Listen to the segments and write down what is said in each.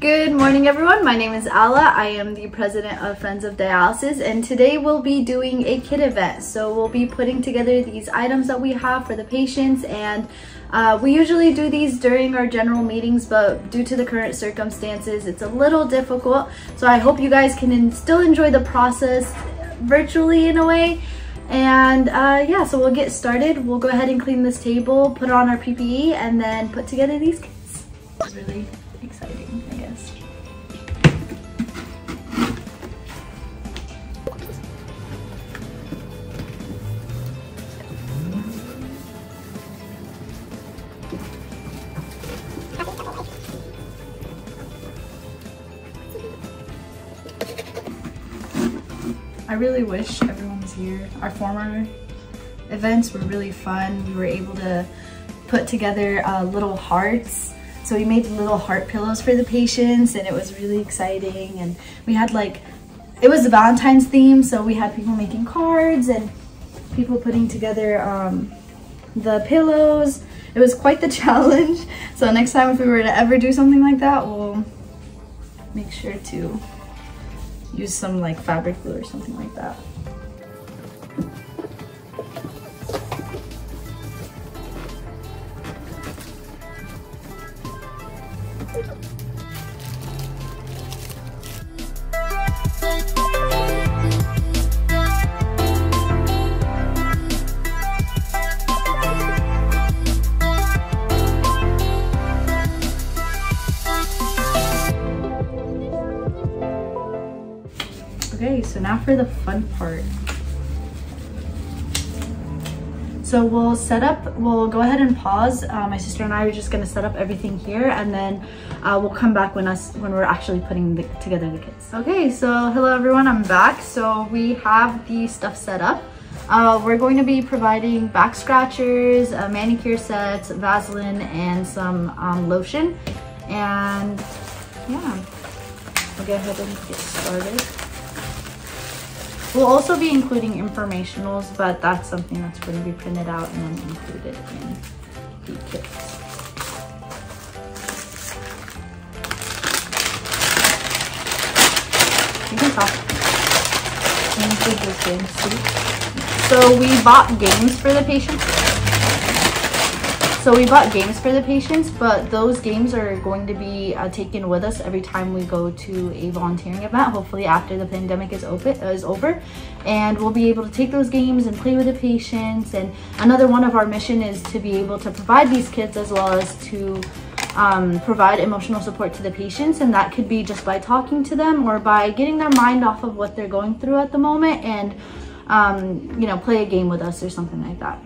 Good morning everyone, my name is Alaa. I am the president of Friends of Dialysis and today we'll be doing a kit event. So we'll be putting together these items that we have for the patients and uh, we usually do these during our general meetings but due to the current circumstances it's a little difficult. So I hope you guys can still enjoy the process virtually in a way. And uh, yeah, so we'll get started. We'll go ahead and clean this table, put on our PPE and then put together these kits. Really I really wish everyone was here. Our former events were really fun. We were able to put together uh, little hearts. So we made little heart pillows for the patients and it was really exciting. And we had like, it was a Valentine's theme. So we had people making cards and people putting together um, the pillows. It was quite the challenge. So next time if we were to ever do something like that, we'll make sure to use some like fabric glue or something like that. For the fun part. So we'll set up, we'll go ahead and pause. Uh, my sister and I are just gonna set up everything here and then uh, we'll come back when us when we're actually putting the, together the kits. Okay, so hello everyone, I'm back. So we have the stuff set up. Uh, we're going to be providing back scratchers, uh, manicure sets, Vaseline, and some um, lotion. And yeah, we'll go ahead and get started. We'll also be including informationals, but that's something that's going to be printed out and then included in the kits. You can talk. So we bought games for the patients. So we bought games for the patients, but those games are going to be uh, taken with us every time we go to a volunteering event, hopefully after the pandemic is, open, is over. And we'll be able to take those games and play with the patients. And another one of our mission is to be able to provide these kids as well as to um, provide emotional support to the patients. And that could be just by talking to them or by getting their mind off of what they're going through at the moment and, um, you know, play a game with us or something like that.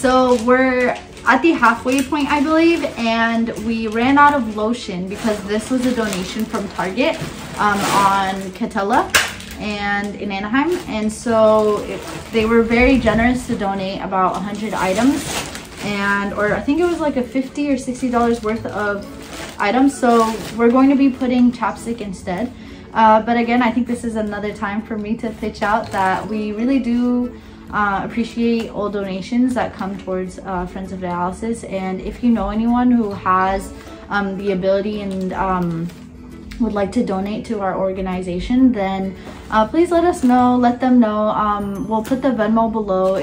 So we're at the halfway point, I believe, and we ran out of lotion because this was a donation from Target um, on Katella and in Anaheim. And so it, they were very generous to donate about 100 items and, or I think it was like a 50 or $60 worth of items. So we're going to be putting chapstick instead. Uh, but again, I think this is another time for me to pitch out that we really do uh, appreciate all donations that come towards uh, Friends of Dialysis. And if you know anyone who has um, the ability and um, would like to donate to our organization, then uh, please let us know, let them know. Um, we'll put the Venmo below.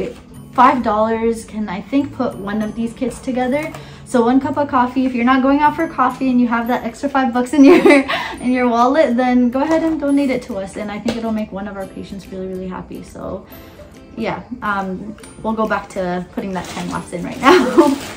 $5 can, I think, put one of these kits together. So one cup of coffee. If you're not going out for coffee and you have that extra five bucks in your in your wallet, then go ahead and donate it to us. And I think it'll make one of our patients really, really happy. So yeah, um, we'll go back to putting that time lapse in right now.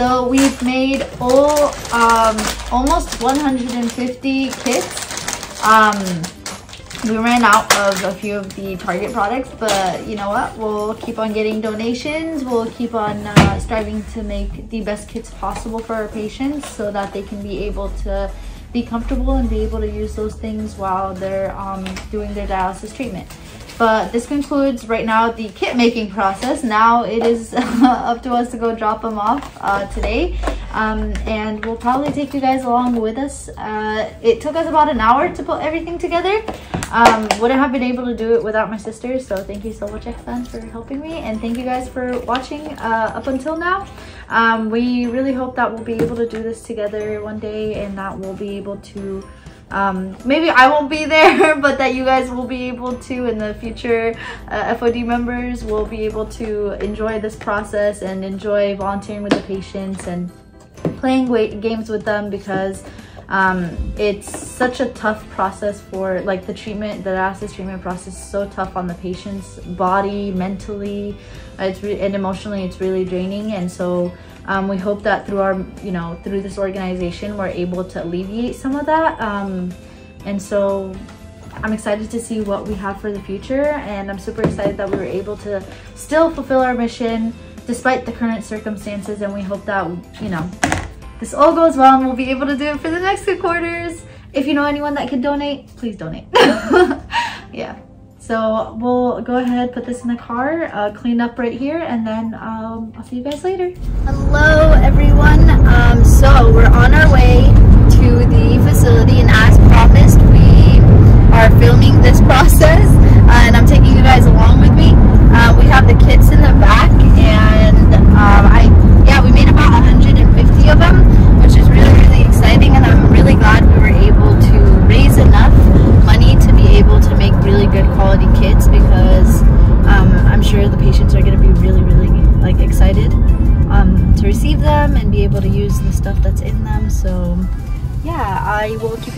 So we've made all um, almost 150 kits. Um, we ran out of a few of the Target products, but you know what? We'll keep on getting donations. We'll keep on uh, striving to make the best kits possible for our patients so that they can be able to be comfortable and be able to use those things while they're um, doing their dialysis treatment. But this concludes right now the kit making process. Now it is up to us to go drop them off uh, today. Um, and we'll probably take you guys along with us. Uh, it took us about an hour to put everything together. Um, wouldn't have been able to do it without my sisters. So thank you so much, Xan, for helping me. And thank you guys for watching uh, up until now. Um, we really hope that we'll be able to do this together one day and that we'll be able to um, maybe I won't be there, but that you guys will be able to in the future uh, FOD members will be able to enjoy this process and enjoy volunteering with the patients and playing games with them because um, it's such a tough process for like the treatment, the dialysis treatment process is so tough on the patient's body, mentally, it's and emotionally it's really draining and so um, we hope that through our, you know, through this organization, we're able to alleviate some of that. Um, and so I'm excited to see what we have for the future. And I'm super excited that we were able to still fulfill our mission despite the current circumstances. And we hope that, you know, this all goes well and we'll be able to do it for the next two quarters. If you know anyone that could donate, please donate. yeah. So we'll go ahead, put this in the car, uh, clean up right here, and then um, I'll see you guys later. Hello, everyone. Um, so we're on our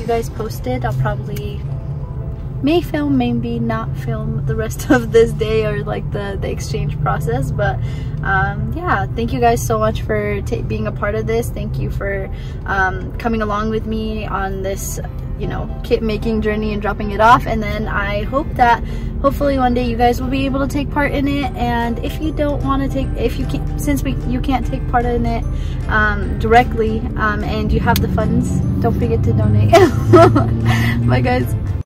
you guys posted. I'll probably may film maybe not film the rest of this day or like the the exchange process but um, yeah thank you guys so much for being a part of this thank you for um, coming along with me on this you know kit making journey and dropping it off and then I hope that hopefully one day you guys will be able to take part in it. And if you don't want to take if you can't since we you can't take part in it um, directly um, and you have the funds don't forget to donate. Bye guys